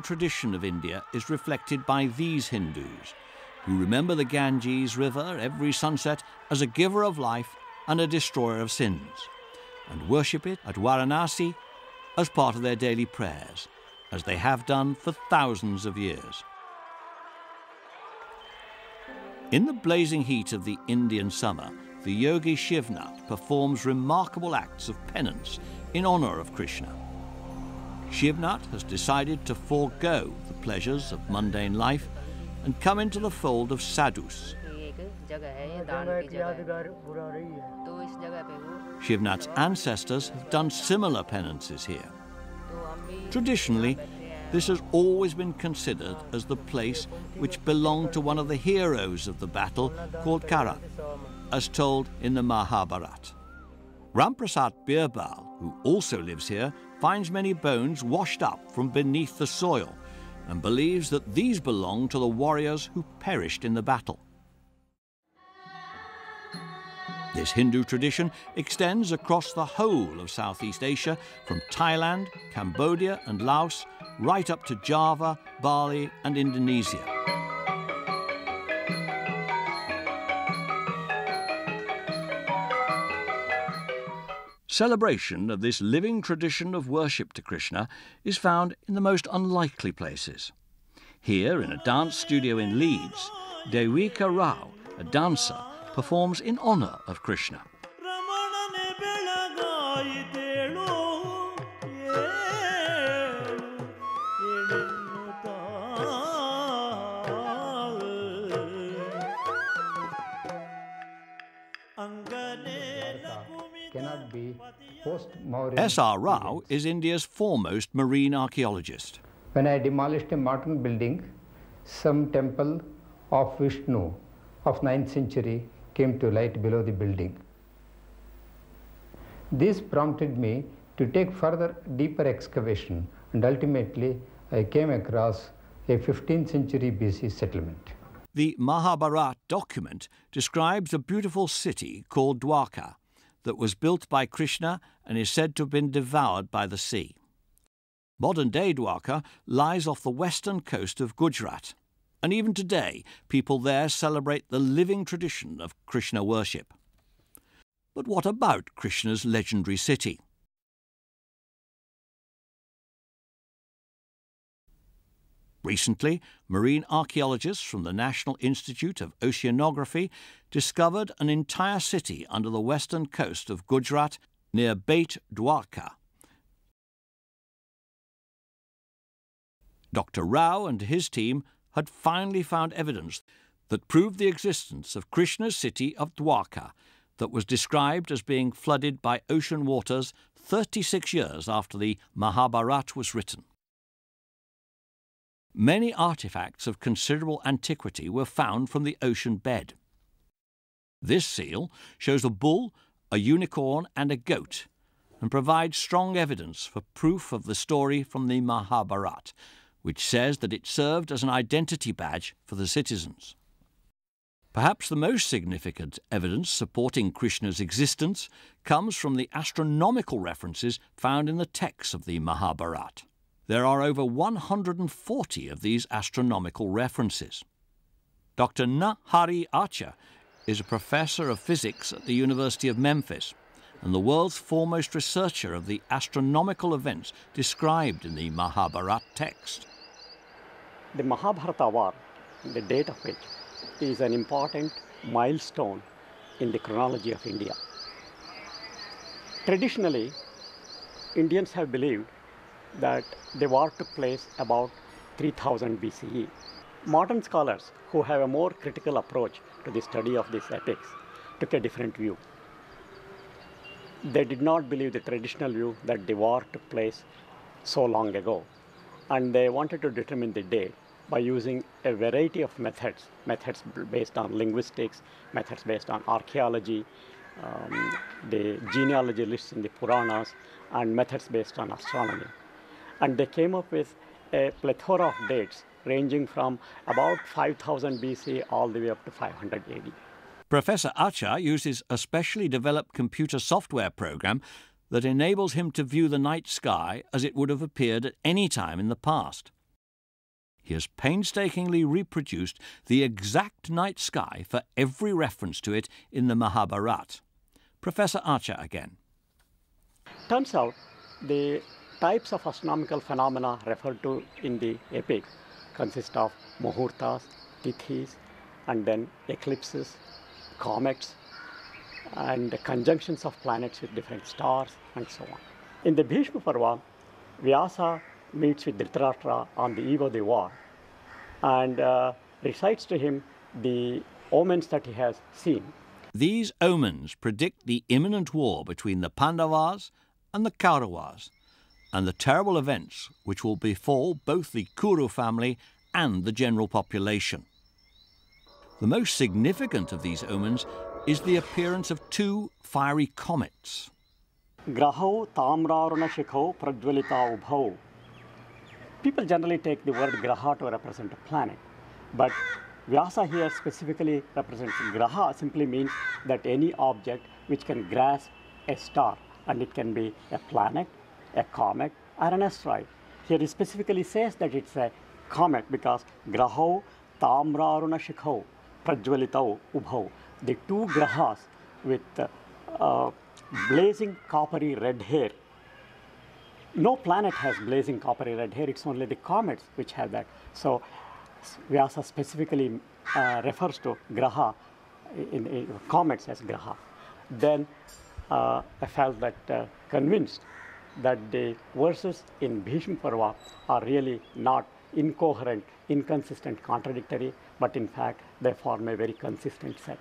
tradition of India is reflected by these Hindus, who remember the Ganges River every sunset as a giver of life and a destroyer of sins, and worship it at Varanasi as part of their daily prayers, as they have done for thousands of years. In the blazing heat of the Indian summer, the yogi Shivnath performs remarkable acts of penance in honor of Krishna. Shivnath has decided to forego the pleasures of mundane life and come into the fold of sadhus. Shivnath's ancestors have done similar penances here. Traditionally, this has always been considered as the place which belonged to one of the heroes of the battle called Karan, as told in the Mahabharata. Ramprasad Birbal, who also lives here, finds many bones washed up from beneath the soil and believes that these belong to the warriors who perished in the battle. This Hindu tradition extends across the whole of Southeast Asia, from Thailand, Cambodia, and Laos, right up to Java, Bali, and Indonesia. Celebration of this living tradition of worship to Krishna is found in the most unlikely places. Here, in a dance studio in Leeds, Devika Rao, a dancer, performs in honour of Krishna. S.R. Rao is India's foremost marine archaeologist. When I demolished a modern building, some temple of Vishnu of 9th century came to light below the building. This prompted me to take further deeper excavation and ultimately I came across a 15th century BC settlement. The Mahabharata document describes a beautiful city called Dwarka that was built by Krishna and is said to have been devoured by the sea. Modern day Dwarka lies off the western coast of Gujarat, and even today people there celebrate the living tradition of Krishna worship. But what about Krishna's legendary city? Recently, marine archaeologists from the National Institute of Oceanography discovered an entire city under the western coast of Gujarat near Beit Dwarka. Dr. Rao and his team had finally found evidence that proved the existence of Krishna's city of Dwarka that was described as being flooded by ocean waters 36 years after the Mahabharata was written. Many artifacts of considerable antiquity were found from the ocean bed. This seal shows a bull, a unicorn, and a goat, and provides strong evidence for proof of the story from the Mahabharata, which says that it served as an identity badge for the citizens. Perhaps the most significant evidence supporting Krishna's existence comes from the astronomical references found in the texts of the Mahabharata. There are over 140 of these astronomical references. Dr. Narahari Achar is a professor of physics at the University of Memphis and the world's foremost researcher of the astronomical events described in the Mahabharata text. The Mahabharata war, the date of it, is an important milestone in the chronology of India. Traditionally, Indians have believed that the war took place about 3000 BCE. Modern scholars who have a more critical approach to the study of these epics took a different view. They did not believe the traditional view that the war took place so long ago, and they wanted to determine the date by using a variety of methods methods based on linguistics, methods based on archaeology, um, the genealogy lists in the Puranas, and methods based on astronomy and they came up with a plethora of dates ranging from about 5000 BC all the way up to 500 AD. Professor Achar uses a specially developed computer software program that enables him to view the night sky as it would have appeared at any time in the past. he has painstakingly reproduced the exact night sky for every reference to it in the Mahabharata. Professor Achar again. Turns out the types of astronomical phenomena referred to in the epic consist of muhurtas, tithis, and then eclipses, comets, and the conjunctions of planets with different stars, and so on. In the Bhishma Parva, Vyasa meets with Dhritarashtra on the eve of the war and uh, recites to him the omens that he has seen. These omens predict the imminent war between the Pandavas and the Kauravas and the terrible events which will befall both the Kuru family and the general population. The most significant of these omens is the appearance of two fiery comets. People generally take the word graha to represent a planet, but Vyasa here specifically represents graha simply means that any object which can grasp a star and it can be a planet, a comet or an asteroid. Here he specifically says that it's a comet because grahau tamraruna shikhau prajwalitau ubhau. The two grahas with uh, blazing coppery red hair no planet has blazing coppery red hair, it's only the comets which have that. So Vyasa specifically uh, refers to Graha, in, in, comets as Graha. Then uh, I felt that uh, convinced that the verses in Bhishma Parva are really not incoherent, inconsistent, contradictory, but in fact they form a very consistent set.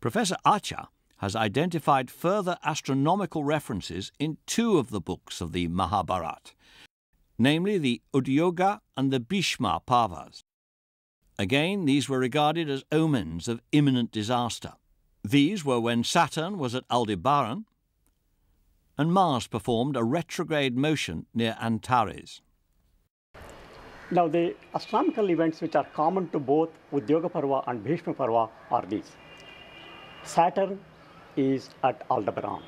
Professor Achar has identified further astronomical references in two of the books of the Mahabharata, namely the Udyoga and the Bhishma Parvas. Again, these were regarded as omens of imminent disaster. These were when Saturn was at Aldebaran and Mars performed a retrograde motion near Antares. Now, the astronomical events which are common to both Udyoga Parva and Bhishma Parva are these. Saturn is at Aldebaran.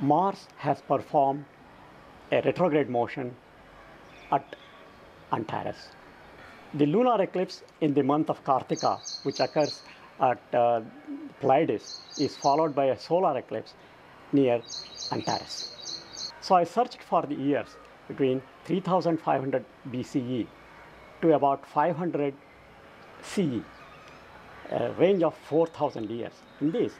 Mars has performed a retrograde motion at Antares. The lunar eclipse in the month of Kartika, which occurs at uh, Pleiades, is followed by a solar eclipse near Antares. So I searched for the years between 3500 BCE to about 500 CE a range of 4,000 years. In this,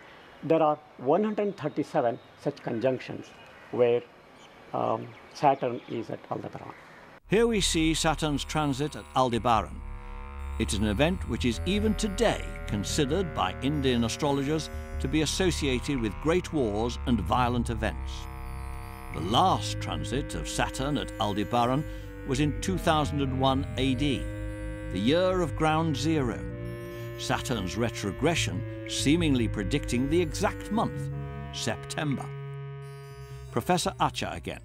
there are 137 such conjunctions where um, Saturn is at Aldebaran. Here we see Saturn's transit at Aldebaran. It is an event which is even today considered by Indian astrologers to be associated with great wars and violent events. The last transit of Saturn at Aldebaran was in 2001 AD, the year of ground zero Saturn's retrogression seemingly predicting the exact month, September. Professor Achar again.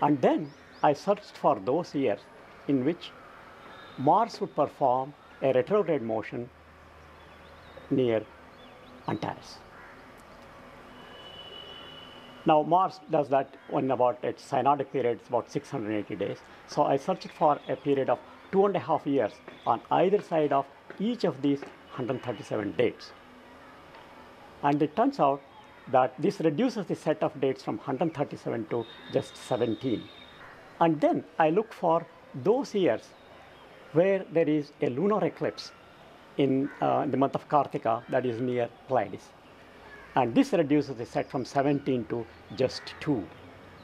And then I searched for those years in which Mars would perform a retrograde motion near Antares. Now Mars does that when about its synodic period, it's about 680 days. So I searched for a period of two and a half years on either side of each of these 137 dates. And it turns out that this reduces the set of dates from 137 to just 17. And then I look for those years where there is a lunar eclipse in uh, the month of Kartika, that is near Pleiades. And this reduces the set from 17 to just 2.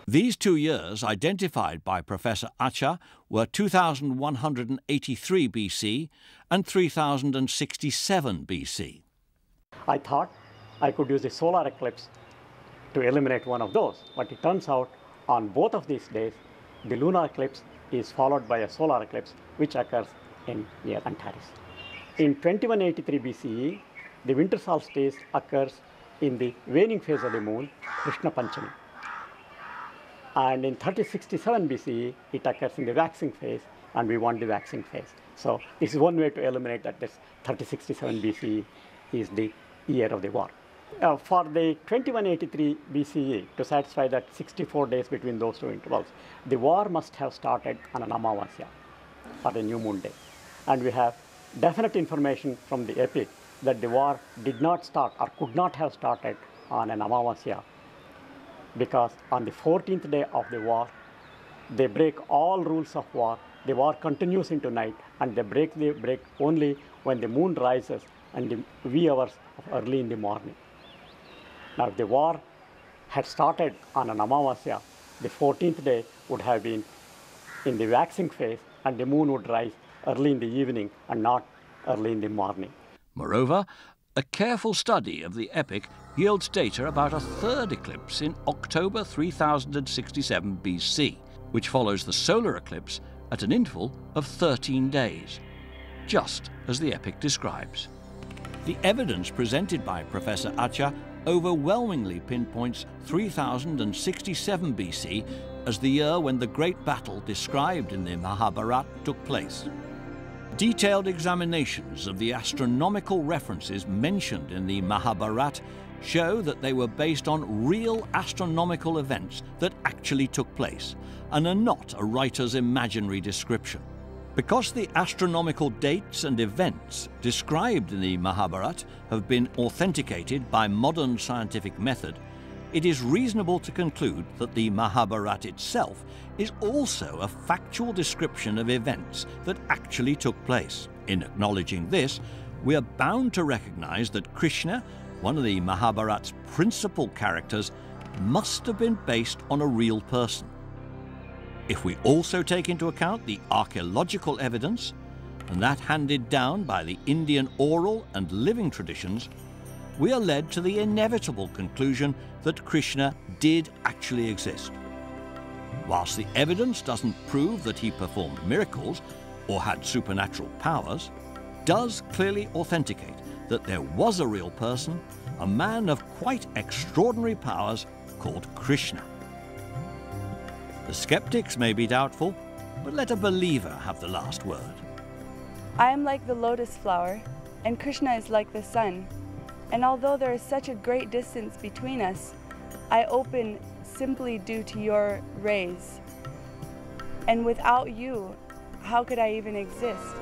These two years, identified by Professor Achar, were 2183 BC and 3067 BC. I thought I could use a solar eclipse to eliminate one of those, but it turns out on both of these days, the lunar eclipse is followed by a solar eclipse, which occurs in near Antares. In 2183 BCE, the winter solstice occurs in the waning phase of the moon, Krishna Panchami. And in 3067 BCE, it occurs in the waxing phase, and we want the waxing phase. So this is one way to eliminate that this 3067 BCE is the year of the war. Uh, for the 2183 BCE, to satisfy that 64 days between those two intervals, the war must have started on an Amavasya. or a new moon day. And we have definite information from the epic that the war did not start or could not have started on an Amavasya because on the 14th day of the war, they break all rules of war. The war continues into night and they break the break only when the moon rises and the wee hours of early in the morning. Now, if the war had started on an Amavasya, the 14th day would have been in the waxing phase and the moon would rise early in the evening and not early in the morning. Moreover, a careful study of the epic yields data about a third eclipse in October 3067 BC, which follows the solar eclipse at an interval of 13 days, just as the epic describes. The evidence presented by Professor Achar overwhelmingly pinpoints 3067 BC as the year when the great battle described in the Mahabharata took place. Detailed examinations of the astronomical references mentioned in the Mahabharata show that they were based on real astronomical events that actually took place and are not a writer's imaginary description. Because the astronomical dates and events described in the Mahabharata have been authenticated by modern scientific method, it is reasonable to conclude that the Mahabharata itself is also a factual description of events that actually took place. In acknowledging this, we are bound to recognize that Krishna one of the Mahabharata's principal characters, must have been based on a real person. If we also take into account the archaeological evidence, and that handed down by the Indian oral and living traditions, we are led to the inevitable conclusion that Krishna did actually exist. Whilst the evidence doesn't prove that he performed miracles or had supernatural powers, does clearly authenticate that there was a real person, a man of quite extraordinary powers called Krishna. The skeptics may be doubtful, but let a believer have the last word. I am like the lotus flower, and Krishna is like the sun. And although there is such a great distance between us, I open simply due to your rays. And without you, how could I even exist?